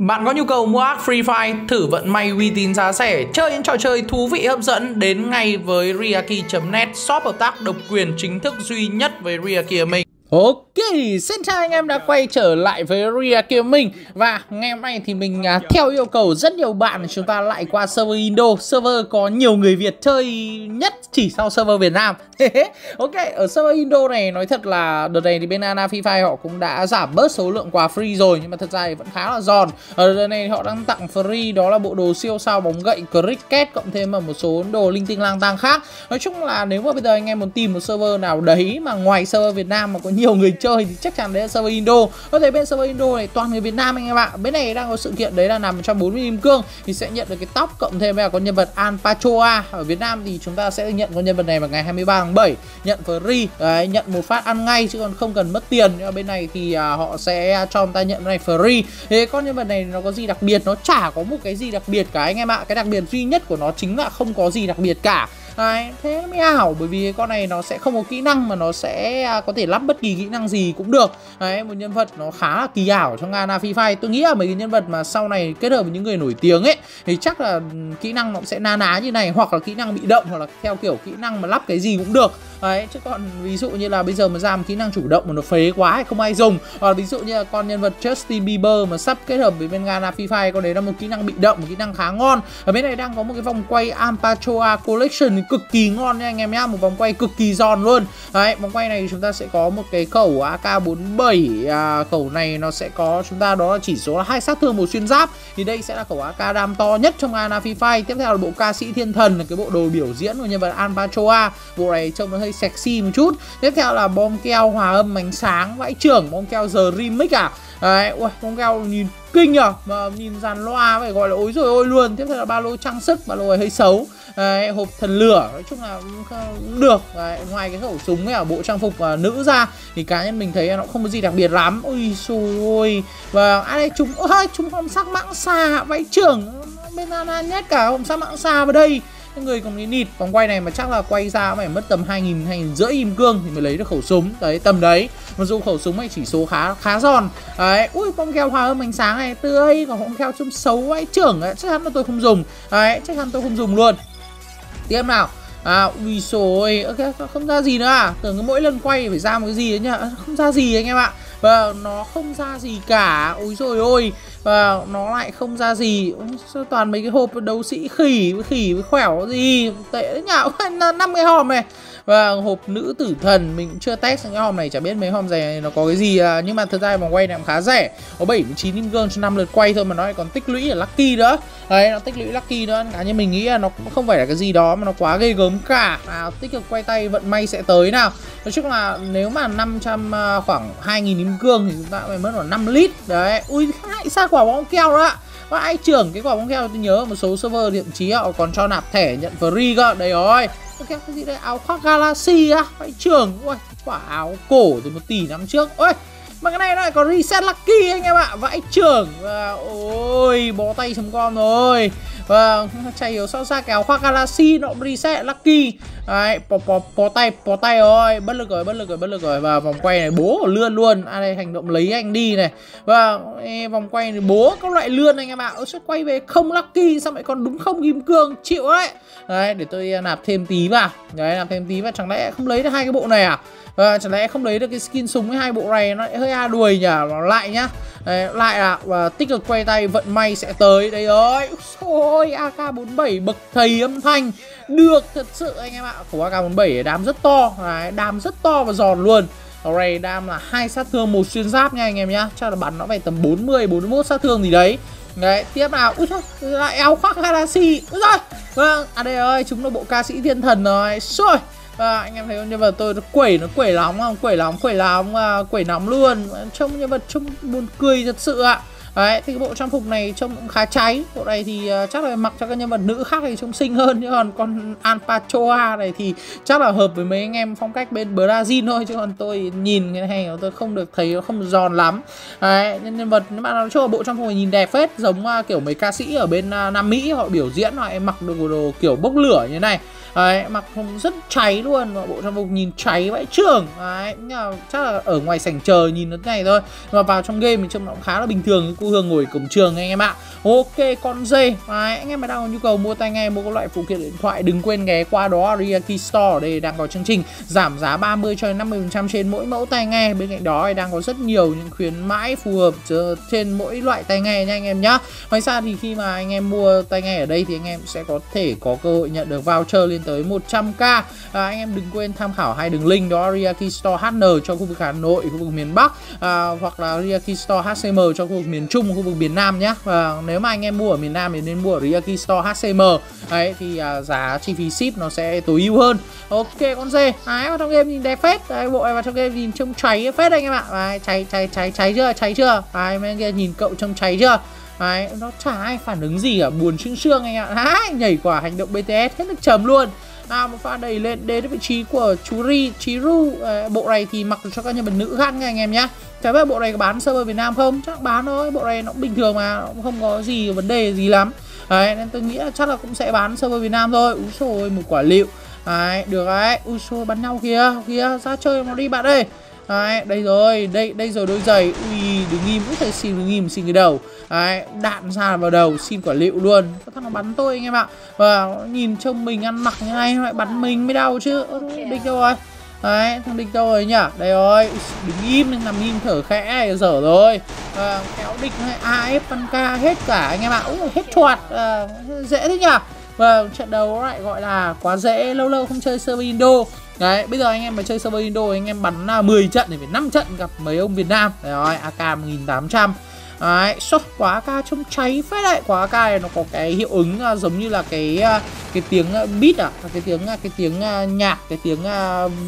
Bạn có nhu cầu mua ác Free Fire, thử vận may uy tín giá rẻ, chơi những trò chơi thú vị hấp dẫn đến ngay với Riaki.net, shop hợp tác độc quyền chính thức duy nhất với Riaki mình. Ok, xin chào anh em đã quay trở lại với Ria Kiều Minh. Và ngày hôm nay thì mình à, theo yêu cầu rất nhiều bạn chúng ta lại qua server Indo. Server có nhiều người Việt chơi nhất chỉ sau server Việt Nam. Ok, ở server Indo này nói thật là đợt này thì bên Ana Free họ cũng đã giảm bớt số lượng quà free rồi Nhưng mà thật ra thì vẫn khá là giòn. Ở đợt này họ đang tặng free đó là bộ đồ siêu sao bóng gậy cricket Cộng thêm một số đồ linh tinh lang tang khác. Nói chung là nếu mà bây giờ anh em muốn tìm một server nào đấy mà ngoài server Việt Nam mà có nhiều người chơi thì chắc chắn đấy là server Indo. Có thể bên server Indo này toàn người Việt Nam anh em ạ. Bên này đang có sự kiện đấy là nằm 140 kim cương. Thì sẽ nhận được cái tóc cộng thêm là có nhân vật An Pachoa ở Việt Nam thì chúng ta sẽ nhận con nhân vật này vào ngày 23 tháng 7 nhận free đấy, nhận một phát ăn ngay chứ còn không cần mất tiền. Nhưng mà bên này thì à, họ sẽ cho chúng ta nhận này free. Thế con nhân vật này nó có gì đặc biệt? Nó chả có một cái gì đặc biệt cả anh em ạ. Cái đặc biệt duy nhất của nó chính là không có gì đặc biệt cả. Đấy, thế mới ảo bởi vì con này nó sẽ không có kỹ năng mà nó sẽ à, có thể lắp bất kỳ kỹ năng gì cũng được. Đấy, một nhân vật nó khá là kỳ ảo trong Ana Free Fire. Tôi nghĩ là mấy cái nhân vật mà sau này kết hợp với những người nổi tiếng ấy Thì chắc là ừ, kỹ năng nó sẽ na ná như này Hoặc là kỹ năng bị động hoặc là theo kiểu kỹ năng mà lắp cái gì cũng được. Đấy, chứ còn ví dụ như là bây giờ mà ra một kỹ năng chủ động mà nó phế quá hay không ai dùng. Hoặc ví dụ như là con nhân vật Justin Bieber mà sắp kết hợp với bên Ana FIFA Con đấy là một kỹ năng bị động, một kỹ năng khá ngon. Ở bên này đang có một cái vòng quay Ampachoa Collection cực kỳ ngon nha anh em nhá một vòng quay cực kỳ giòn luôn. Đấy vòng quay này chúng ta sẽ có một cái khẩu AK47 à, khẩu này nó sẽ có chúng ta đó là chỉ số là hai sát thương một xuyên giáp. Thì đây sẽ là khẩu AK đam to nhất trong Ana FIFA tiếp theo là bộ ca sĩ thiên thần là cái bộ đồ biểu diễn của nhân vật Ampachoa. Bộ này trông nó hơi sexy một chút. Tiếp theo là bom keo hòa âm ánh sáng vãi trưởng bom keo giờ remix à. Đấy ui, bom keo nhìn kinh nhở mà nhìn dàn loa phải gọi là ối rồi ôi luôn. Tiếp theo là ba lô trang sức ba lô hơi xấu. Đấy, hộp thần lửa nói chung là cũng được. Đấy, ngoài cái khẩu súng ấy ở bộ trang phục uh, nữ ra thì cá nhân mình thấy nó không có gì đặc biệt lắm. Ui xôi ôi. Và ai đây chúng ôi chúng hôm sắc mãng xà vãi trưởng bên Ana nhất cả hôm sắc mãng xà vào đây người còn cái nịt vòng quay này mà chắc là quay ra phải mất tầm 2.000 2 rưỡi kim cương thì mới lấy được khẩu súng. Đấy tầm đấy. Mặc dù khẩu súng này chỉ số khá khá giòn. Đấy ui bông keo hòa âm ánh sáng này tươi còn bông keo trông xấu ấy trưởng ấy chắc chắn là tôi không dùng. Đấy chắc chắn tôi không dùng luôn. Tiếp nào. À, ui xồi, ok, không ra gì nữa à? Tưởng mỗi lần quay phải ra một cái gì đấy nhá Không ra gì anh em ạ. Và nó không ra gì cả. Ôi rồi ôi. Và nó lại không ra gì. Sao toàn mấy cái hộp đấu sĩ khỉ với khỉ với khỏe gì. Tệ đấy năm cái hòm này và hộp nữ tử thần mình chưa test những hòm này chả biết mấy hòm này nó có cái gì à, nhưng mà thật ra vòng quay này cũng khá rẻ. Có 79 kim cương cho 5 lượt quay thôi mà nó lại còn tích lũy ở lucky nữa. Đấy nó tích lũy lucky nữa. Cá nhân mình nghĩ là nó cũng không phải là cái gì đó mà nó quá ghê gớm cả. À, tích cực quay tay vận may sẽ tới nào. Nói chung là nếu mà 500 à, khoảng 2.000 kim cương thì chúng ta phải mất khoảng 5 lít. Đấy ui hại xa quả bóng keo đó vãi ai trưởng cái quả bóng keo tôi nhớ một số server thậm chí họ còn cho nạp thẻ nhận free cơ. Đấy rồi. Ok cái gì đây? Áo khoác galaxy á. Vãi trưởng. Ui, quả áo cổ từ một tỷ năm trước. Ôi mà cái này nó lại có reset lucky anh em ạ. Vãi trưởng. Và ôi, bó tay chấm con rồi. Vâng, chả hiểu sao ra kéo áo khoác Galaxy nó reset lucky. Đấy, bỏ, bỏ, bỏ tay, bỏ tay rồi. Bất lực rồi, bất lực rồi, bất lực rồi. Và vòng quay này bố lươn luôn. À đây, hành động lấy anh đi này. Vâng, Và vòng quay này bố các loại lươn anh em ạ. Ơ, sẽ quay về không lucky Sao lại còn đúng không? Kim cương, chịu đấy. Đấy, để tôi nạp thêm tí vào. Đấy, nạp thêm tí vào, chẳng lẽ không lấy được hai cái bộ này à? À, chẳng lẽ không lấy được cái skin súng với hai bộ này nó hơi a đuổi nhỉ nó lại nhá Đấy, lại là và tích cực quay tay vận may sẽ tới đây ơi ôi AK47 bậc thầy âm thanh được thật sự anh em ạ khẩu AK47 đám rất to Đấy, đám rất to và giòn luôn Ray đam là hai sát thương một xuyên giáp nha anh em nhá chắc là bắn nó phải tầm 40 41 sát thương gì đấy Đấy, tiếp nào. Úi lại eo khoác Galaxy. Úi rồi. Vâng, à đây ơi, chúng là bộ ca sĩ thiên thần rồi. Xôi à, anh em thấy không nhân vật tôi nó quẩy nó quẩy lắm không? Quẩy lắm quẩy lắm à, quẩy nóng luôn. Trông nhân vật trông buồn cười thật sự ạ. Đấy, thì cái bộ trang phục này trông cũng khá cháy. Bộ này thì uh, chắc là mặc cho các nhân vật nữ khác thì trông xinh hơn Chứ còn con Alpachoa này thì chắc là hợp với mấy anh em phong cách bên Brazil thôi Chứ còn tôi nhìn cái này tôi không được thấy nó không giòn lắm. Đấy, nhân vật nhưng mà nói chung là bộ trang phục này nhìn đẹp phết Giống uh, kiểu mấy ca sĩ ở bên uh, Nam Mỹ họ biểu diễn họ mặc đồ, đồ kiểu bốc lửa như này. Đấy, mặc không rất cháy luôn. Và bộ trang phục nhìn cháy vãi trưởng. Đấy, nhưng mà chắc là ở ngoài sảnh chờ nhìn nó thế này thôi. Mà vào trong game thì trông nó cũng khá là bình thường cô Hương ngồi cổng trường anh em ạ. Ok con dê. Đấy, anh em mà đang có nhu cầu mua tai nghe mua các loại phụ kiện điện thoại đừng quên ghé qua đó Riaki Store ở đây đang có chương trình giảm giá 30 cho đến 50 phần trăm trên mỗi mẫu tai nghe. Bên cạnh đó đang có rất nhiều những khuyến mãi phù hợp trên mỗi loại tai nghe nha anh em nhá. Ngoài ra thì khi mà anh em mua tai nghe ở đây thì anh em sẽ có thể có cơ hội nhận được voucher lên tới 100k à, anh em đừng quên tham khảo hai đường link đó Riaki Store HN cho khu vực Hà Nội khu vực miền Bắc à, hoặc là Riaki Store HCM cho khu vực miền Trung khu vực miền Nam nhé và nếu mà anh em mua ở miền Nam thì nên mua ở Riaki Store HCM đấy thì à, giá chi phí ship nó sẽ tối ưu hơn. Ok con dê. À, đấy vào trong game nhìn đẹp phết. Đấy bộ này vào trong game nhìn trông cháy phết anh em ạ. Đấy, cháy cháy cháy cháy chưa? Cháy chưa? Đấy bên kia nhìn cậu trông cháy chưa? Đấy, nó chả ai phản ứng gì cả buồn sương sương anh ạ. Đấy, nhảy quả hành động BTS hết nước chấm luôn. Nào một pha đẩy lên đến vị trí của chú Ri Chiru à, ờ, bộ này thì mặc cho các nhân vật nữ khác nha anh em nhá. Chả biết bộ này có bán server Việt Nam không? Chắc bán thôi bộ này nó cũng bình thường mà nó không có gì vấn đề gì lắm. Đấy nên tôi nghĩ là chắc là cũng sẽ bán server Việt Nam thôi. Úi xôi một quả liệu. Đấy được đấy úi xôi bắn nhau kìa kìa ra chơi nó đi bạn ơi. Đấy, đây rồi, đây đây rồi đôi giày. Ui, đứng im, cũng thầy xin đứng im xin cái đầu. Đấy, đạn ra vào đầu, xin quả liệu luôn. Có thằng nó bắn tôi anh em ạ. Và nhìn trông mình ăn mặc như này lại bắn mình mới đau chứ. Địch đâu rồi? Đấy, thằng địch đâu rồi nhỉ? Đây rồi, đứng im, đừng nằm im thở khẽ, dở rồi. À, kéo địch hay AF văn ca hết cả anh em ạ. Úi, hết chuột À, dễ thế nhỉ? Vâng, trận đấu lại gọi là quá dễ, lâu lâu không chơi server Indo Đấy, bây giờ anh em mà chơi server Indo anh em bắn à, 10 trận thì phải 5 trận gặp mấy ông Việt Nam. Đấy rồi, AK 1800. Đấy, xuất quá AK trông cháy phết đấy. Quá AK này nó có cái hiệu ứng à, giống như là cái à, cái tiếng à, beat à? à, cái tiếng cái tiếng nhạc, cái tiếng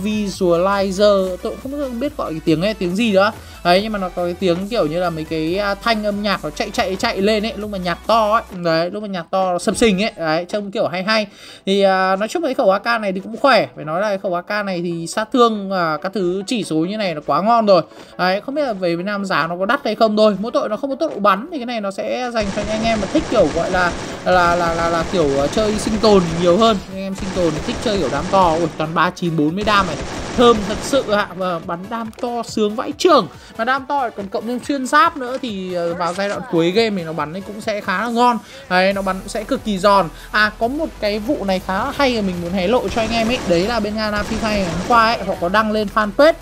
visualizer. Tôi cũng không biết gọi cái tiếng ấy tiếng gì nữa đấy nhưng mà nó có cái tiếng kiểu như là mấy cái thanh âm nhạc nó chạy chạy chạy lên ấy lúc mà nhạc to ấy. Đấy lúc mà nhạc to sập sình ấy. Đấy trông kiểu hay hay. Thì à, nói chung cái khẩu AK này thì cũng khỏe. Phải nói là cái khẩu AK này thì sát thương và các thứ chỉ số như này là quá ngon rồi. Đấy không biết là về Việt Nam giá nó có đắt hay không thôi. Mỗi tội nó không có tốc độ bắn thì cái này nó sẽ dành cho anh em mà thích kiểu gọi là là là là, là kiểu chơi sinh tồn nhiều hơn. Anh em sinh tồn thích chơi kiểu đám to. Ui, toàn ba chín bốn mươi đam này. Thơm thật sự ạ. Và bắn đam to sướng vãi trường và đam to còn cộng thêm xuyên giáp nữa thì ờ, vào giai đoạn cuối game thì nó bắn cũng sẽ khá là ngon. Đấy, nó bắn sẽ cực kỳ giòn. À có một cái vụ này khá là hay mà mình muốn hé lộ cho anh em ấy. Đấy là bên Nga FIFA ngày hôm qua ấy, họ có đăng lên fanpage.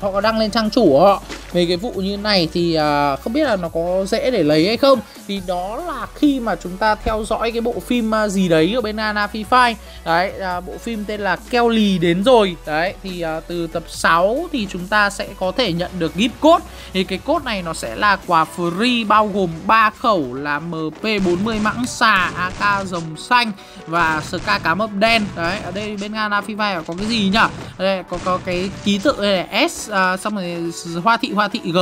Họ có đăng lên trang chủ của họ về cái vụ như này thì à, không biết là nó có dễ để lấy hay không. Thì đó là khi mà chúng ta theo dõi cái bộ phim à, gì đấy ở bên Ana Phi đấy à, bộ phim tên là Keo Lì đến rồi. Đấy thì à, từ tập 6 thì chúng ta sẽ có thể nhận được gift code. Thì cái code này nó sẽ là quà free bao gồm 3 khẩu là MP40 mãng xà AK rồng xanh và SK cá mập đen. Đấy ở đây bên Ana Phi có cái gì nhỉ? Đây có có cái ký tự này là S à, xong rồi hoa thị hoa thị G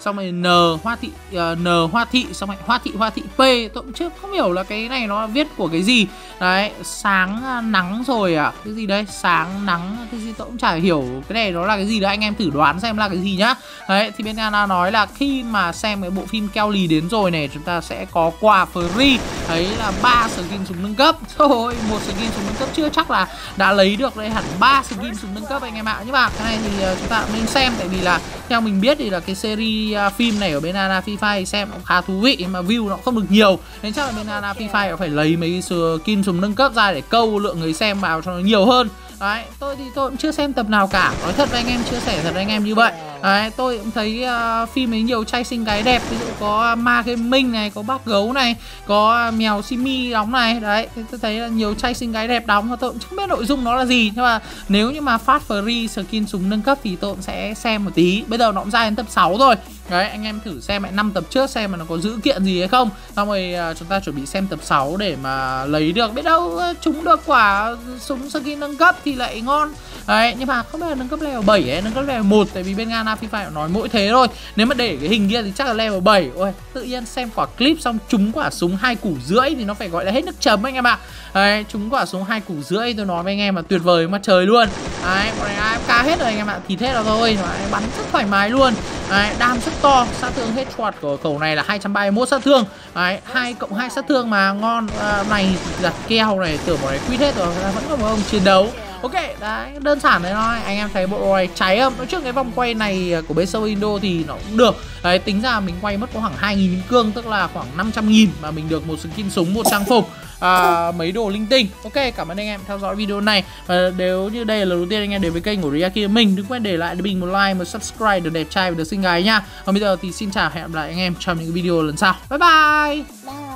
xong rồi N hoa thị uh, N hoa thị xong rồi hoa thị hoa thị P. Tôi cũng chưa không hiểu là cái này nó viết của cái gì đấy, sáng à, nắng rồi à? Cái gì đây? Sáng, nắng, cái gì? Tôi cũng chả hiểu cái này nó là cái gì đó anh em thử đoán xem là cái gì nhá. Đấy, thì bên Anna nói là khi mà xem cái bộ phim keo lì đến rồi này, chúng ta sẽ có quà free. Đấy là ba skin súng nâng cấp. Thôi một skin súng nâng cấp chưa chắc là đã lấy được đây hẳn ba skin súng nâng cấp anh em ạ. Nhưng mà cái này thì à, chúng ta nên xem. Tại vì là theo mình biết thì là cái series à, phim này ở bên Anna FIFA xem cũng khá thú vị mà view nó không được nhiều. Nên chắc là bên Anna FIFA phải lấy mấy skin chùm nâng cấp ra để câu lượng người xem vào cho nó nhiều hơn. Đấy, tôi thì tôi cũng chưa xem tập nào cả. Nói thật với anh em, chia sẻ thật với anh em như vậy. Đấy, tôi cũng thấy uh, phim ấy nhiều trai xinh gái đẹp. Ví dụ có ờ, Ma cái Minh này, có bác gấu này Có ờ, mèo Simi đóng này. Đấy, thì tôi thấy là nhiều trai xinh gái đẹp đóng. Và tôi cũng không biết nội dung nó là gì. Nhưng mà nếu như mà phát free skin súng nâng cấp Thì tôi cũng sẽ xem một tí. Bây giờ nó cũng ra đến tập 6 rồi. Đấy, anh em thử xem lại năm tập trước xem mà nó có dữ kiện gì hay không. Xong rồi uh, chúng ta chuẩn bị xem tập 6 để mà lấy được. Biết đâu chúng được quả súng skin nâng cấp thì lại ngon. Đấy, nhưng mà không biết là nâng cấp level 7 hay nâng cấp level 1 Tại vì bên nga Ghana FIFA nói mỗi thế thôi. Nếu mà để cái hình kia thì chắc là level 7 Ôi, tự nhiên xem quả clip xong trúng quả súng hai củ rưỡi thì nó phải gọi là hết nước chấm anh em ạ. Đấy, trúng quả súng hai củ rưỡi tôi nói với anh em là tuyệt vời mà trời luôn. Đấy, bọn này AFK hết rồi anh em ạ. Thì thế là thôi, bắn rất thoải mái luôn. Đấy, đam rất to, sát thương hết choạt của khẩu này là 231 sát thương. Đấy, 2 cộng 2 sát thương mà ngon à, Này đặt keo này, tưởng bọn này quýt hết rồi Vẫn còn một ông chiến đấu ok. Đấy đơn giản đấy thôi. Anh em thấy bộ đồ này cháy không? Nói trước cái vòng quay này của bên sâu indo thì nó cũng được. Đấy tính ra mình quay mất có khoảng 2.000 kim cương tức là khoảng 500 nghìn mà mình được một skin súng một trang phục à, mấy đồ linh tinh. Ok cảm ơn anh em theo dõi video này. Và nếu như đây là lần đầu tiên anh em đến với kênh của Riaki mình đừng quên để lại cho mình một like một subscribe được đẹp trai và được xinh gái nha. Còn bây giờ thì xin chào hẹn gặp lại anh em trong những video lần sau. Bye bye, bye.